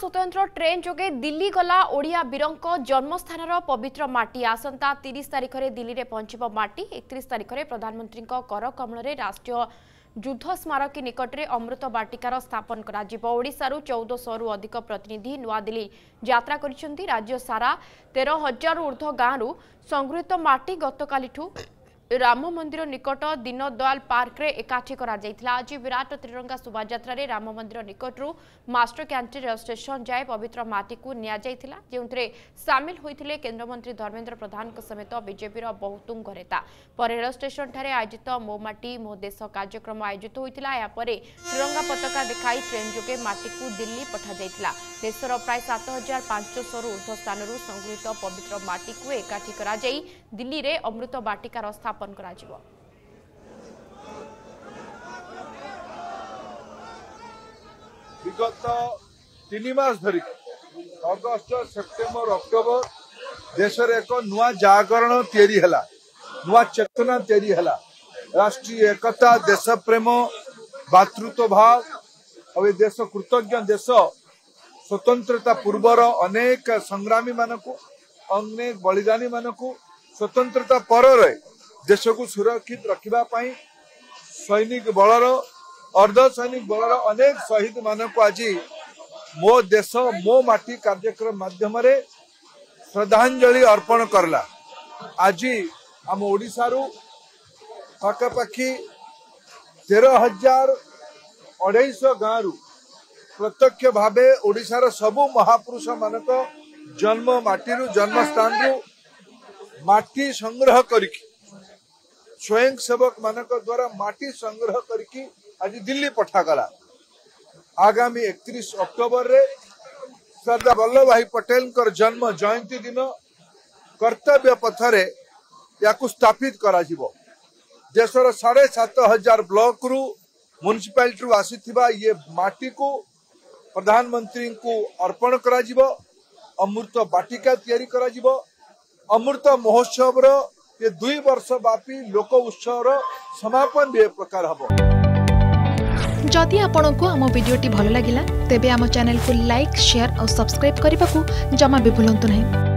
ସ୍ୱତନ୍ତ୍ର ଟ୍ରେନ୍ ଯୋଗେ ଦିଲ୍ଲୀ ଗଲା ଓଡ଼ିଆ ବୀରଙ୍କ ଜନ୍ମସ୍ଥାନର ପବିତ୍ର ମାଟି ଆସନ୍ତା ତିରିଶ ତାରିଖରେ ଦିଲ୍ଲୀରେ ପହଞ୍ଚିବ ମାଟି ଏକତିରିଶ ତାରିଖରେ ପ୍ରଧାନମନ୍ତ୍ରୀଙ୍କ କରକମଳରେ ରାଷ୍ଟ୍ରୀୟ ଯୁଦ୍ଧ ସ୍ମାରକୀ ନିକଟରେ ଅମୃତ ବାଟିକାର ସ୍ଥାପନ କରାଯିବ ଓଡ଼ିଶାରୁ ଚଉଦଶହରୁ ଅଧିକ ପ୍ରତିନିଧି ନୂଆଦିଲ୍ଲୀ ଯାତ୍ରା କରିଛନ୍ତି ରାଜ୍ୟ ସାରା ତେର ହଜାରରୁ ଊର୍ଦ୍ଧ୍ୱ ଗାଁରୁ ସଂଗୃହୀତ ମାଟି ଗତକାଲିଠୁ ରାମ ମନ୍ଦିର ନିକଟ ଦିନଦୟାଲ ପାର୍କରେ ଏକାଠି କରାଯାଇଥିଲା ଆଜି ବିରାଟ ତ୍ରିରଙ୍ଗା ଶୋଭାଯାତ୍ରାରେ ରାମ ମନ୍ଦିର ନିକଟରୁ ମାଷ୍ଟର କ୍ୟାଣ୍ଟିନ୍ ରେଳ ଷ୍ଟେସନ ଯାଏ ପବିତ୍ର ମାଟିକୁ ନିଆଯାଇଥିଲା ଯେଉଁଥିରେ ସାମିଲ ହୋଇଥିଲେ କେନ୍ଦ୍ରମନ୍ତ୍ରୀ ଧର୍ମେନ୍ଦ୍ର ପ୍ରଧାନଙ୍କ ସମେତ ବିଜେପିର ବହୁ ତୁଙ୍ଗ ନେତା ପରେ ରେଳ ଷ୍ଟେସନଠାରେ ଆୟୋଜିତ ମୋ ମାଟି ମୋ ଦେଶ କାର୍ଯ୍ୟକ୍ରମ ଆୟୋଜିତ ହୋଇଥିଲା ଏହାପରେ ତ୍ରିରଙ୍ଗା ପତାକା ଦେଖାଇ ଟ୍ରେନ୍ ଯୋଗେ ମାଟିକୁ ଦିଲ୍ଲୀ ପଠାଯାଇଥିଲା ଦେଶର ପ୍ରାୟ ସାତ ହଜାର ପାଞ୍ଚଶହରୁ ଉର୍ଦ୍ଧ୍ୱ ସ୍ଥାନରୁ ସଂଗୃହୀତ ପବିତ୍ର ମାଟିକୁ ଏକାଠି କରାଯାଇ ଦିଲ୍ଲୀରେ ଅମୃତ ବାଟିକାର ସ୍ଥାପନ ସ୍ଥାପନ କରାଯିବ ବିଗତ ତିନି ମାସ ଧରିକି ଅଗଷ୍ଟ ସେପ୍ଟେମ୍ବର ଅକ୍ଟୋବର ଦେଶରେ ଏକ ନୂଆ ଜାଗରଣ ତିଆରି ହେଲା ନୂଆ ଚେତନା ତିଆରି ହେଲା ରାଷ୍ଟ୍ରୀୟ ଏକତା ଦେଶ ପ୍ରେମ ଭାତୃତ୍ୱ ଭାବ ଆଉ ଏ ଦେଶ କୃତଜ୍ଞ ଦେଶ ସ୍ୱତନ୍ତ୍ରତା ପୂର୍ବର ଅନେକ ସଂଗ୍ରାମୀମାନଙ୍କୁ ଅନେକ ବଳିଦାନୀମାନଙ୍କୁ ସ୍ୱତନ୍ତ୍ରତା ପରରେ ଦେଶକୁ ସୁରକ୍ଷିତ ରଖିବା ପାଇଁ ସୈନିକ ବଳର ଅର୍ଦ୍ଧ ସୈନିକ ବଳର ଅନେକ ଶହୀଦ ମାନଙ୍କୁ ଆଜି ମୋ ଦେଶ ମୋ ମାଟି କାର୍ଯ୍ୟକ୍ରମ ମାଧ୍ୟମରେ ଶ୍ରଦ୍ଧାଞ୍ଜଳି ଅର୍ପଣ କଲା ଆଜି ଆମ ଓଡ଼ିଶାରୁ ପାଖାପାଖି ତେର ହଜାର ଅଢ଼େଇଶହ ଗାଁରୁ ପ୍ରତ୍ୟକ୍ଷ ଭାବେ ଓଡ଼ିଶାର ସବୁ ମହାପୁରୁଷମାନଙ୍କ ଜନ୍ମ ମାଟିରୁ ଜନ୍ମସ୍ଥାନରୁ ମାଟି ସଂଗ୍ରହ କରିକି स्वयंसेवक माग्रहिक आज दिल्ली पठाला आगामी एकतिश अक्टोबर सरदार बल्लभ भाइ पटे जन्म जयंती दिन कर्तव्य पथरे यहाँ स्थापित देश र साढे सत हजार ब्लकु म्युनिसिपा आए मा प्रधानमन्त्री अर्पण गरिबत बाटिकामृत महोत्सव र ଏ ଦୁଇ ବର୍ଷ ବ୍ୟାପୀ ଲୋକ ଉତ୍ସବର ସମାପନ ବି ଏ ପ୍ରକାର ହେବ ଯଦି ଆପଣଙ୍କୁ ଆମ ଭିଡ଼ିଓଟି ଭଲ ଲାଗିଲା ତେବେ ଆମ ଚ୍ୟାନେଲକୁ ଲାଇକ୍ ସେୟାର ଆଉ ସବସ୍କ୍ରାଇବ୍ କରିବାକୁ ଜମା ବି ଭୁଲନ୍ତୁ ନାହିଁ